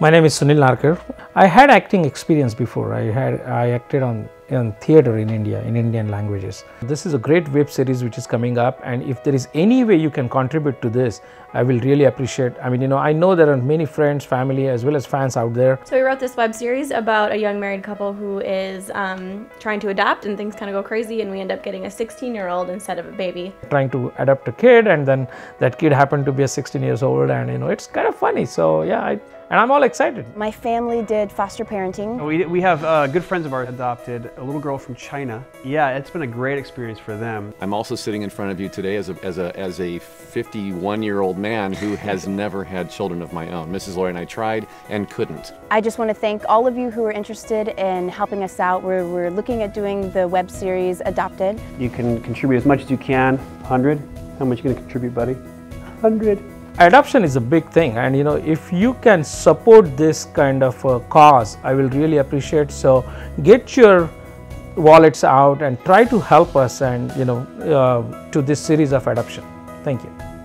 My name is Sunil Narkar. I had acting experience before. I had I acted on in theater in India in Indian languages. This is a great web series which is coming up and if there is any way you can contribute to this, I will really appreciate. I mean, you know, I know there are many friends, family as well as fans out there. So we wrote this web series about a young married couple who is um, trying to adopt and things kind of go crazy and we end up getting a 16 year old instead of a baby. Trying to adopt a kid and then that kid happened to be a 16 years old and you know, it's kind of funny. So yeah, I, and I'm all excited. My family did foster parenting. We, we have uh, good friends of ours adopted a little girl from China. Yeah, it's been a great experience for them. I'm also sitting in front of you today as a, as a, as a 51 year old man who has never had children of my own. Mrs. Lori and I tried and couldn't. I just want to thank all of you who are interested in helping us out. We're, we're looking at doing the web series Adopted. You can contribute as much as you can. 100? How much you going to contribute, buddy? 100 adoption is a big thing and you know if you can support this kind of cause i will really appreciate. So get your wallets out and try to help us and you know uh, to this series of adoption. Thank you